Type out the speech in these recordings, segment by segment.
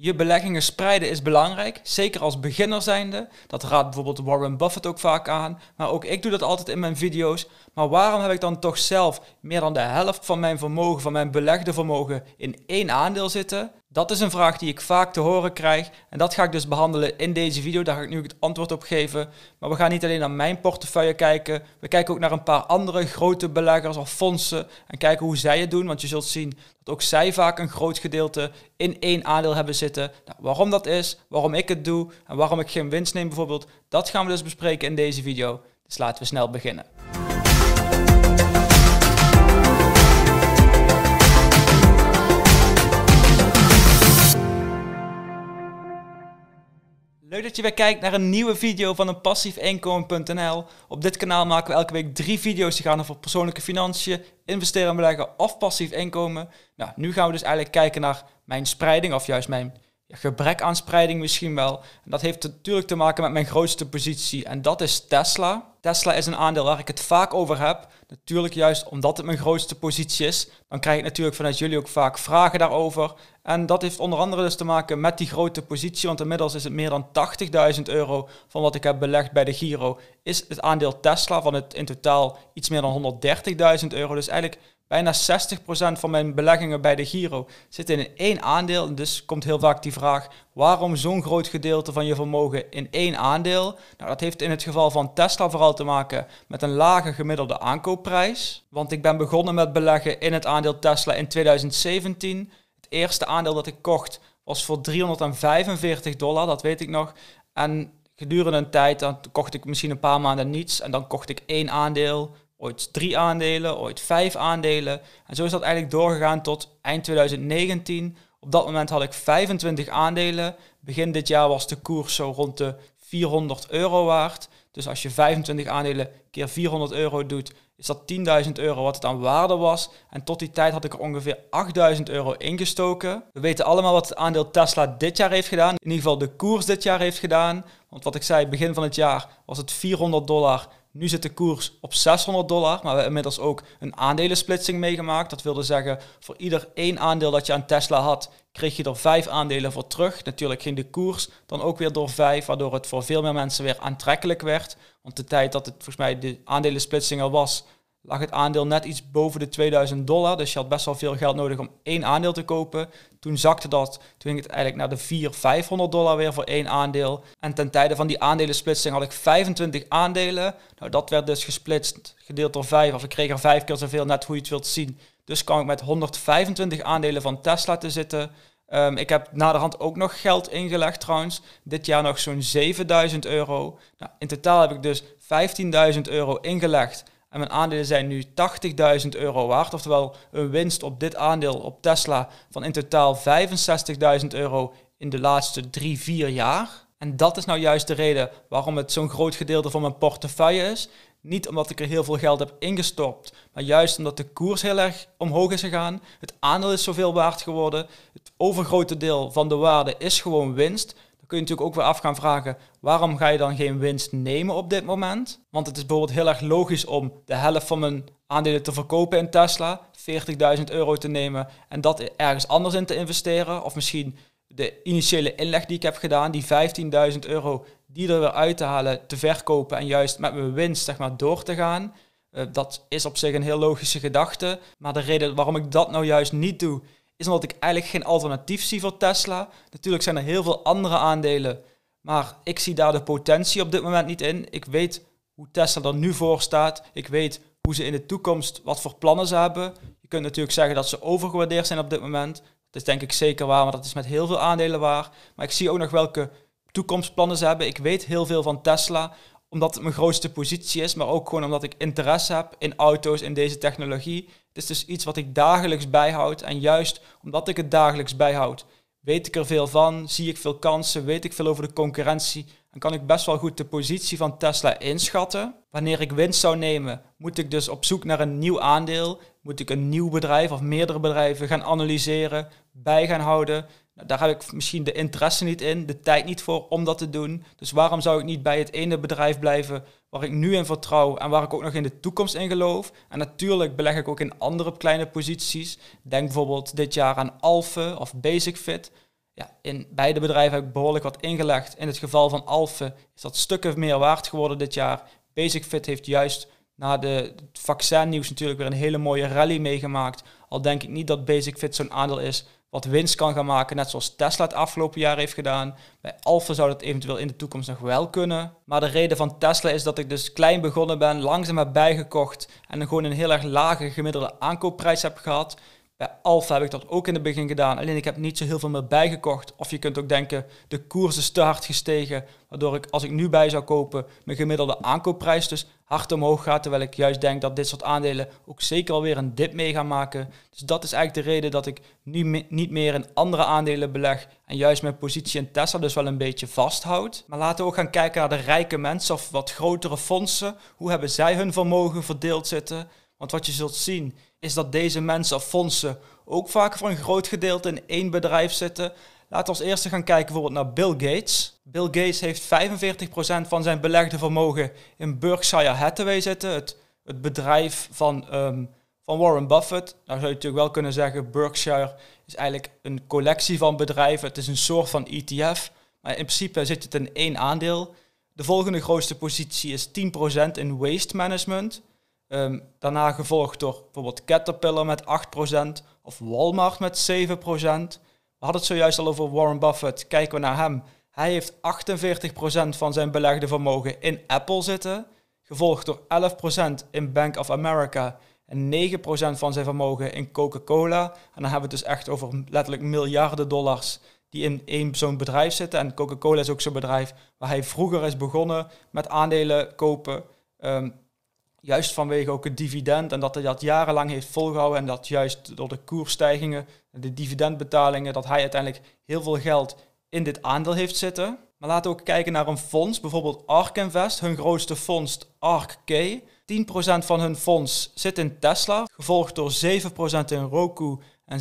Je beleggingen spreiden is belangrijk, zeker als beginner zijnde. Dat raadt bijvoorbeeld Warren Buffett ook vaak aan. Maar ook ik doe dat altijd in mijn video's. Maar waarom heb ik dan toch zelf meer dan de helft van mijn vermogen, van mijn belegde vermogen, in één aandeel zitten? Dat is een vraag die ik vaak te horen krijg. En dat ga ik dus behandelen in deze video. Daar ga ik nu het antwoord op geven. Maar we gaan niet alleen naar mijn portefeuille kijken. We kijken ook naar een paar andere grote beleggers of fondsen. En kijken hoe zij het doen. Want je zult zien dat ook zij vaak een groot gedeelte in één aandeel hebben zitten. Nou, waarom dat is, waarom ik het doe en waarom ik geen winst neem bijvoorbeeld. Dat gaan we dus bespreken in deze video. Dus laten we snel beginnen. Leuk dat je weer kijkt naar een nieuwe video van een passiefinkomen.nl. Op dit kanaal maken we elke week drie video's die gaan over persoonlijke financiën, investeren en beleggen of passief inkomen. Nou, nu gaan we dus eigenlijk kijken naar mijn spreiding of juist mijn gebrek aan spreiding misschien wel. En dat heeft natuurlijk te maken met mijn grootste positie en dat is Tesla. Tesla is een aandeel waar ik het vaak over heb. Natuurlijk juist omdat het mijn grootste positie is. Dan krijg ik natuurlijk vanuit jullie ook vaak vragen daarover. En dat heeft onder andere dus te maken met die grote positie. Want inmiddels is het meer dan 80.000 euro van wat ik heb belegd bij de Giro. Is het aandeel Tesla van het in totaal iets meer dan 130.000 euro. Dus eigenlijk Bijna 60% van mijn beleggingen bij de Giro zitten in één aandeel. En dus komt heel vaak die vraag: waarom zo'n groot gedeelte van je vermogen in één aandeel? Nou, dat heeft in het geval van Tesla vooral te maken met een lage gemiddelde aankoopprijs. Want ik ben begonnen met beleggen in het aandeel Tesla in 2017. Het eerste aandeel dat ik kocht was voor 345 dollar, dat weet ik nog. En gedurende een tijd, dan kocht ik misschien een paar maanden niets. En dan kocht ik één aandeel, ooit drie aandelen, ooit vijf aandelen. En zo is dat eigenlijk doorgegaan tot eind 2019. Op dat moment had ik 25 aandelen. Begin dit jaar was de koers zo rond de 400 euro waard. Dus als je 25 aandelen keer 400 euro doet, is dat 10.000 euro wat het aan waarde was. En tot die tijd had ik er ongeveer 8.000 euro ingestoken. We weten allemaal wat het aandeel Tesla dit jaar heeft gedaan. In ieder geval de koers dit jaar heeft gedaan. Want wat ik zei, begin van het jaar was het 400 dollar nu zit de koers op 600 dollar, maar we hebben inmiddels ook een aandelensplitsing meegemaakt. Dat wilde zeggen, voor ieder één aandeel dat je aan Tesla had, kreeg je er vijf aandelen voor terug. Natuurlijk ging de koers dan ook weer door vijf, waardoor het voor veel meer mensen weer aantrekkelijk werd. Want de tijd dat het volgens mij de aandelensplitsing er was, lag het aandeel net iets boven de 2000 dollar. Dus je had best wel veel geld nodig om één aandeel te kopen. Toen zakte dat, toen ging het eigenlijk naar de 400, 500 dollar weer voor één aandeel. En ten tijde van die aandelensplitsing had ik 25 aandelen. Nou, dat werd dus gesplitst, gedeeld door 5, of ik kreeg er vijf keer zoveel, net hoe je het wilt zien. Dus kwam ik met 125 aandelen van Tesla te zitten. Um, ik heb naderhand ook nog geld ingelegd trouwens. Dit jaar nog zo'n 7000 euro. Nou, in totaal heb ik dus 15.000 euro ingelegd en mijn aandelen zijn nu 80.000 euro waard. Oftewel een winst op dit aandeel op Tesla van in totaal 65.000 euro in de laatste drie, vier jaar. En dat is nou juist de reden waarom het zo'n groot gedeelte van mijn portefeuille is. Niet omdat ik er heel veel geld heb ingestopt, maar juist omdat de koers heel erg omhoog is gegaan. Het aandeel is zoveel waard geworden. Het overgrote deel van de waarde is gewoon winst kun je natuurlijk ook weer af gaan vragen, waarom ga je dan geen winst nemen op dit moment? Want het is bijvoorbeeld heel erg logisch om de helft van mijn aandelen te verkopen in Tesla, 40.000 euro te nemen en dat ergens anders in te investeren. Of misschien de initiële inleg die ik heb gedaan, die 15.000 euro, die er weer uit te halen, te verkopen en juist met mijn winst zeg maar, door te gaan. Uh, dat is op zich een heel logische gedachte. Maar de reden waarom ik dat nou juist niet doe, is omdat ik eigenlijk geen alternatief zie voor Tesla. Natuurlijk zijn er heel veel andere aandelen, maar ik zie daar de potentie op dit moment niet in. Ik weet hoe Tesla er nu voor staat. Ik weet hoe ze in de toekomst, wat voor plannen ze hebben. Je kunt natuurlijk zeggen dat ze overgewaardeerd zijn op dit moment. Dat is denk ik zeker waar, maar dat is met heel veel aandelen waar. Maar ik zie ook nog welke toekomstplannen ze hebben. Ik weet heel veel van Tesla, omdat het mijn grootste positie is, maar ook gewoon omdat ik interesse heb in auto's, in deze technologie. Het is dus iets wat ik dagelijks bijhoud. En juist omdat ik het dagelijks bijhoud, weet ik er veel van, zie ik veel kansen, weet ik veel over de concurrentie. En kan ik best wel goed de positie van Tesla inschatten. Wanneer ik winst zou nemen, moet ik dus op zoek naar een nieuw aandeel. Moet ik een nieuw bedrijf of meerdere bedrijven gaan analyseren, bij gaan houden. Nou, daar heb ik misschien de interesse niet in, de tijd niet voor om dat te doen. Dus waarom zou ik niet bij het ene bedrijf blijven waar ik nu in vertrouw en waar ik ook nog in de toekomst in geloof? En natuurlijk beleg ik ook in andere kleine posities. Denk bijvoorbeeld dit jaar aan Alphe of Basic Fit. ja, in beide bedrijven heb ik behoorlijk wat ingelegd. In het geval van Alphen is dat stukken meer waard geworden dit jaar. Basic Fit heeft juist na de, het vaccinnieuws natuurlijk weer een hele mooie rally meegemaakt. Al denk ik niet dat Basic Fit zo'n aandeel is wat winst kan gaan maken, net zoals Tesla het afgelopen jaar heeft gedaan. Bij Alpha zou dat eventueel in de toekomst nog wel kunnen. Maar de reden van Tesla is dat ik dus klein begonnen ben, langzaam heb bijgekocht en dan gewoon een heel erg lage gemiddelde aankoopprijs heb gehad. Bij Alpha heb ik dat ook in het begin gedaan, alleen ik heb niet zo heel veel meer bijgekocht. Of je kunt ook denken, de koers is te hard gestegen, waardoor ik als ik nu bij zou kopen, mijn gemiddelde aankoopprijs dus hard omhoog gaat. Terwijl ik juist denk dat dit soort aandelen ook zeker alweer een dip mee gaan maken. Dus dat is eigenlijk de reden dat ik nu niet meer in andere aandelen beleg en juist mijn positie in Tesla dus wel een beetje vasthoud. Maar laten we ook gaan kijken naar de rijke mensen of wat grotere fondsen. Hoe hebben zij hun vermogen verdeeld zitten? Want wat je zult zien is dat deze mensen of fondsen ook vaak voor een groot gedeelte in één bedrijf zitten. Laten we als eerste gaan kijken bijvoorbeeld naar Bill Gates. Bill Gates heeft 45% van zijn belegde vermogen in Berkshire Hathaway zitten, het, het bedrijf van, um, van Warren Buffett. Nou zou je natuurlijk wel kunnen zeggen, Berkshire is eigenlijk een collectie van bedrijven. Het is een soort van ETF, maar in principe zit het in één aandeel. De volgende grootste positie is 10% in waste management. Um, daarna gevolgd door bijvoorbeeld Caterpillar met 8% of Walmart met 7%. We hadden het zojuist al over Warren Buffett. Kijken we naar hem. Hij heeft 48% van zijn belegde vermogen in Apple zitten, gevolgd door 11% in Bank of America en 9% van zijn vermogen in Coca-Cola. En dan hebben we het dus echt over letterlijk miljarden dollars die in één zo'n bedrijf zitten. En Coca-Cola is ook zo'n bedrijf waar hij vroeger is begonnen met aandelen kopen. Um, Juist vanwege ook het dividend en dat hij dat jarenlang heeft volgehouden en dat juist door de koersstijgingen, de dividendbetalingen, dat hij uiteindelijk heel veel geld in dit aandeel heeft zitten. Maar laten we ook kijken naar een fonds, bijvoorbeeld ARK Invest, hun grootste fonds ARK-K. 10% van hun fonds zit in Tesla, gevolgd door 7% in Roku en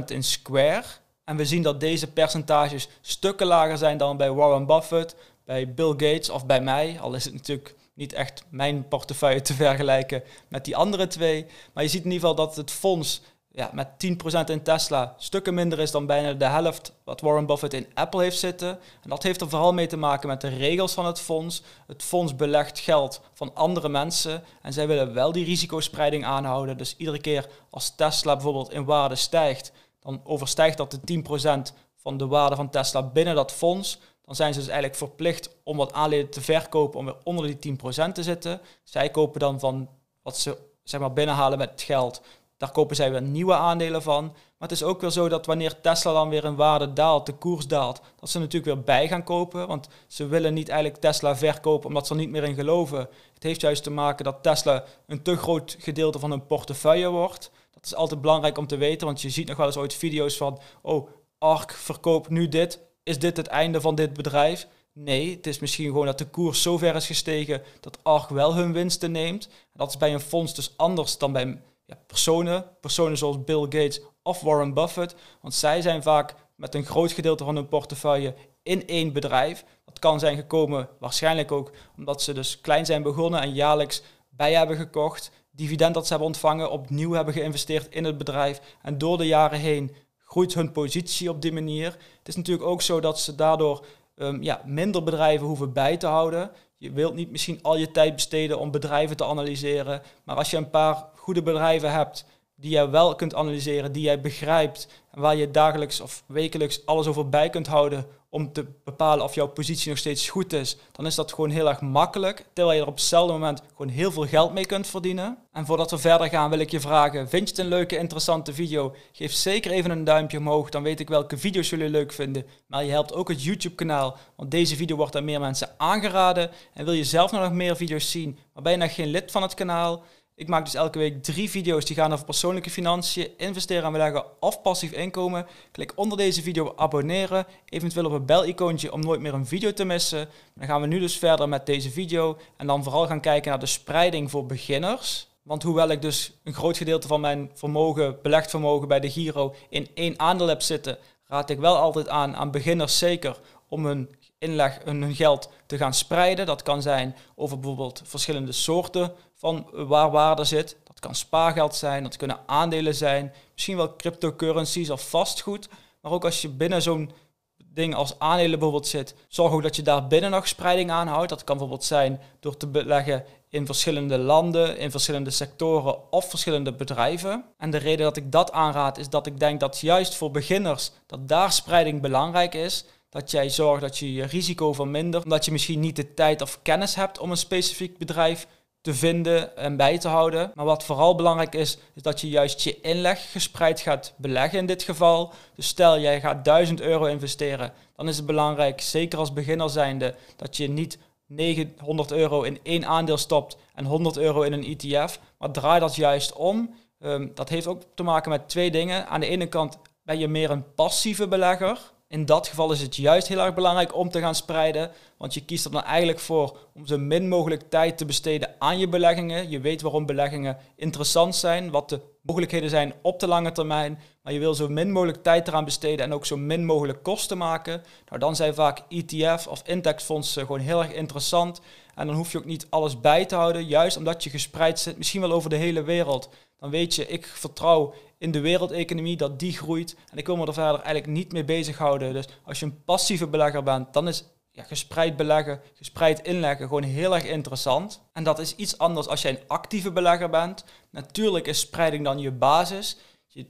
6% in Square. En we zien dat deze percentages stukken lager zijn dan bij Warren Buffett, bij Bill Gates of bij mij. Al is het natuurlijk niet echt mijn portefeuille te vergelijken met die andere twee. Maar je ziet in ieder geval dat het fonds ja, met 10% in Tesla stukken minder is dan bijna de helft wat Warren Buffett in Apple heeft zitten. En dat heeft er vooral mee te maken met de regels van het fonds. Het fonds belegt geld van andere mensen en zij willen wel die risicospreiding aanhouden. Dus iedere keer als Tesla bijvoorbeeld in waarde stijgt, dan overstijgt dat de 10% van de waarde van Tesla binnen dat fonds dan zijn ze dus eigenlijk verplicht om wat aandelen te verkopen om weer onder die 10% te zitten. Zij kopen dan van wat ze zeg maar, binnenhalen met het geld, daar kopen zij weer nieuwe aandelen van. Maar het is ook weer zo dat wanneer Tesla dan weer in waarde daalt, de koers daalt, dat ze natuurlijk weer bij gaan kopen. Want ze willen niet eigenlijk Tesla verkopen omdat ze er niet meer in geloven. Het heeft juist te maken dat Tesla een te groot gedeelte van hun portefeuille wordt. Dat is altijd belangrijk om te weten, want je ziet nog wel eens ooit video's van, oh, ARK verkoopt nu dit, is dit het einde van dit bedrijf? Nee, het is misschien gewoon dat de koers zo ver is gestegen dat ARK wel hun winsten neemt. Dat is bij een fonds dus anders dan bij ja, personen, personen zoals Bill Gates of Warren Buffett. Want zij zijn vaak met een groot gedeelte van hun portefeuille in één bedrijf. Dat kan zijn gekomen waarschijnlijk ook omdat ze dus klein zijn begonnen en jaarlijks bij hebben gekocht. Dividend dat ze hebben ontvangen, opnieuw hebben geïnvesteerd in het bedrijf. En door de jaren heen groeit hun positie op die manier. Het is natuurlijk ook zo dat ze daardoor um, ja, minder bedrijven hoeven bij te houden. Je wilt niet misschien al je tijd besteden om bedrijven te analyseren. Maar als je een paar goede bedrijven hebt die jij wel kunt analyseren, die jij begrijpt waar je dagelijks of wekelijks alles over bij kunt houden om te bepalen of jouw positie nog steeds goed is, dan is dat gewoon heel erg makkelijk. Terwijl je er op hetzelfde moment gewoon heel veel geld mee kunt verdienen. En voordat we verder gaan wil ik je vragen, vind je het een leuke, interessante video? Geef zeker even een duimpje omhoog, dan weet ik welke video's jullie leuk vinden. Maar je helpt ook het YouTube kanaal, want deze video wordt aan meer mensen aangeraden. En wil je zelf nog meer video's zien, maar ben je nog geen lid van het kanaal? Ik maak dus elke week drie video's die gaan over persoonlijke financiën, investeren en beleggen of passief inkomen. Klik onder deze video abonneren, eventueel op het bel-icoontje om nooit meer een video te missen. Dan gaan we nu dus verder met deze video en dan vooral gaan kijken naar de spreiding voor beginners. Want hoewel ik dus een groot gedeelte van mijn vermogen, belegd vermogen bij de Giro in één aandeel heb zitten, raad ik wel altijd aan aan beginners zeker om hun inleg, hun geld te gaan spreiden. Dat kan zijn over bijvoorbeeld verschillende soorten van waar waarde zit. Dat kan spaargeld zijn, dat kunnen aandelen zijn, misschien wel cryptocurrencies of vastgoed. Maar ook als je binnen zo'n ding als aandelen bijvoorbeeld zit, zorg ook dat je daar binnen nog spreiding aanhoudt. Dat kan bijvoorbeeld zijn door te beleggen in verschillende landen, in verschillende sectoren of verschillende bedrijven. En de reden dat ik dat aanraad is dat ik denk dat juist voor beginners dat daar spreiding belangrijk is. Dat jij zorgt dat je je risico vermindert, omdat je misschien niet de tijd of kennis hebt om een specifiek bedrijf te vinden en bij te houden. Maar wat vooral belangrijk is, is dat je juist je inleg gespreid gaat beleggen in dit geval. Dus stel jij gaat 1000 euro investeren, dan is het belangrijk, zeker als beginner zijnde, dat je niet 900 euro in één aandeel stopt en 100 euro in een ETF. Maar draai dat juist om. Ehm, dat heeft ook te maken met twee dingen. Aan de ene kant ben je meer een passieve belegger. In dat geval is het juist heel erg belangrijk om te gaan spreiden, want je kiest er dan eigenlijk voor om zo min mogelijk tijd te besteden aan je beleggingen. Je weet waarom beleggingen interessant zijn, wat de mogelijkheden zijn op de lange termijn, maar je wil zo min mogelijk tijd eraan besteden en ook zo min mogelijk kosten maken. Nou, dan zijn vaak ETF of indexfondsen gewoon heel erg interessant en dan hoef je ook niet alles bij te houden, juist omdat je gespreid zit, misschien wel over de hele wereld. Dan weet je, ik vertrouw in de wereldeconomie, dat die groeit. En ik wil me er verder eigenlijk niet mee bezighouden. Dus als je een passieve belegger bent, dan is ja, gespreid beleggen, gespreid inleggen gewoon heel erg interessant. En dat is iets anders als jij een actieve belegger bent. Natuurlijk is spreiding dan je basis. Je,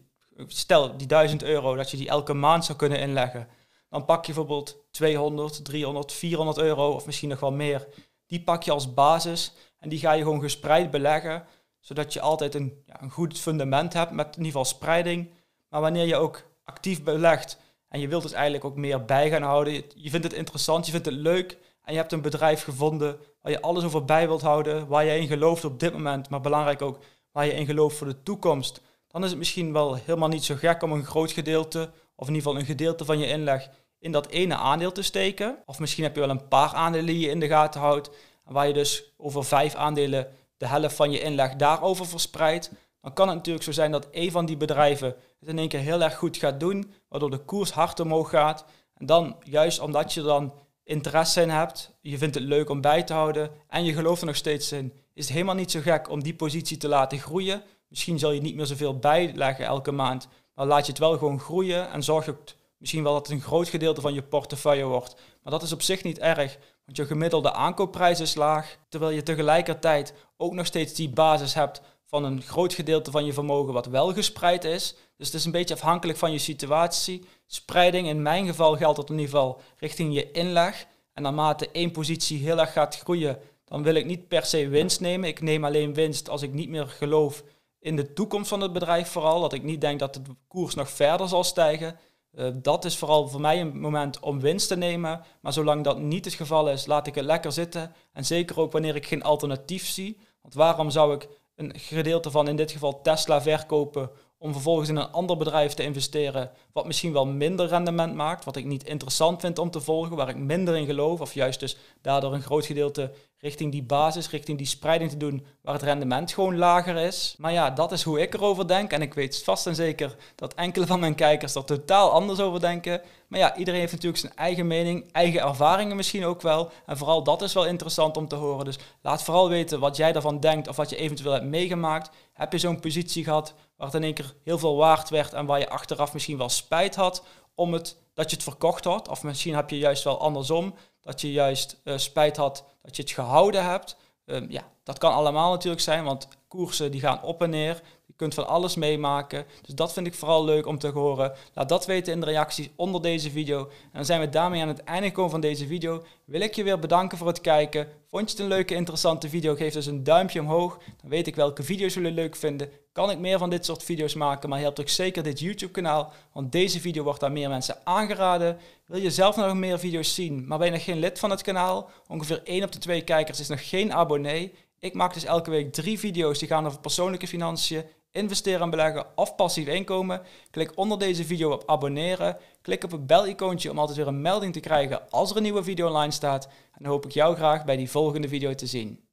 stel die 1000 euro dat je die elke maand zou kunnen inleggen. Dan pak je bijvoorbeeld 200, 300, 400 euro of misschien nog wel meer. Die pak je als basis en die ga je gewoon gespreid beleggen zodat je altijd een, ja, een goed fundament hebt met in ieder geval spreiding. Maar wanneer je ook actief belegt en je wilt dus eigenlijk ook meer bij gaan houden, je vindt het interessant, je vindt het leuk en je hebt een bedrijf gevonden waar je alles over bij wilt houden, waar je in gelooft op dit moment, maar belangrijk ook waar je in gelooft voor de toekomst, dan is het misschien wel helemaal niet zo gek om een groot gedeelte, of in ieder geval een gedeelte van je inleg, in dat ene aandeel te steken. Of misschien heb je wel een paar aandelen die je in de gaten houdt, waar je dus over vijf aandelen de helft van je inleg daarover verspreidt, dan kan het natuurlijk zo zijn dat een van die bedrijven het in één keer heel erg goed gaat doen, waardoor de koers hard omhoog gaat. En dan, juist omdat je dan interesse in hebt, je vindt het leuk om bij te houden en je gelooft er nog steeds in, is het helemaal niet zo gek om die positie te laten groeien. Misschien zal je niet meer zoveel bijleggen elke maand, maar laat je het wel gewoon groeien en zorg ook misschien wel dat het een groot gedeelte van je portefeuille wordt. Maar dat is op zich niet erg, want je gemiddelde aankoopprijs is laag, terwijl je tegelijkertijd ook nog steeds die basis hebt van een groot gedeelte van je vermogen wat wel gespreid is. Dus het is een beetje afhankelijk van je situatie. Spreiding in mijn geval geldt dat in ieder geval richting je inleg. En naarmate één positie heel erg gaat groeien, dan wil ik niet per se winst nemen. Ik neem alleen winst als ik niet meer geloof in de toekomst van het bedrijf vooral. Dat ik niet denk dat de koers nog verder zal stijgen. Uh, dat is vooral voor mij een moment om winst te nemen. Maar zolang dat niet het geval is, laat ik het lekker zitten. En zeker ook wanneer ik geen alternatief zie. Want waarom zou ik een gedeelte van in dit geval Tesla verkopen om vervolgens in een ander bedrijf te investeren wat misschien wel minder rendement maakt, wat ik niet interessant vind om te volgen, waar ik minder in geloof, of juist dus daardoor een groot gedeelte richting die basis, richting die spreiding te doen, waar het rendement gewoon lager is. Maar ja, dat is hoe ik erover denk en ik weet vast en zeker dat enkele van mijn kijkers er totaal anders over denken. Maar ja, iedereen heeft natuurlijk zijn eigen mening, eigen ervaringen misschien ook wel. En vooral dat is wel interessant om te horen. Dus laat vooral weten wat jij ervan denkt of wat je eventueel hebt meegemaakt. Heb je zo'n positie gehad waar het in één keer heel veel waard werd en waar je achteraf misschien wel spijt had om het, dat je het verkocht had? Of misschien heb je juist wel andersom, dat je juist uh, spijt had dat je het gehouden hebt. Um, ja, dat kan allemaal natuurlijk zijn, want koersen die gaan op en neer. Je kunt van alles meemaken. Dus dat vind ik vooral leuk om te horen. Laat dat weten in de reacties onder deze video. En dan zijn we daarmee aan het einde gekomen van deze video. Wil ik je weer bedanken voor het kijken. Vond je het een leuke, interessante video? Geef dus een duimpje omhoog. Dan weet ik welke video's jullie leuk vinden. Kan ik meer van dit soort video's maken, maar helpt ook zeker dit YouTube kanaal. Want deze video wordt aan meer mensen aangeraden. Wil je zelf nog meer video's zien, maar ben je nog geen lid van het kanaal? Ongeveer 1 op de 2 kijkers is nog geen abonnee. Ik maak dus elke week drie video's die gaan over persoonlijke financiën, investeren en beleggen of passief inkomen. Klik onder deze video op abonneren. Klik op het bel-icoontje om altijd weer een melding te krijgen als er een nieuwe video online staat. En dan hoop ik jou graag bij die volgende video te zien.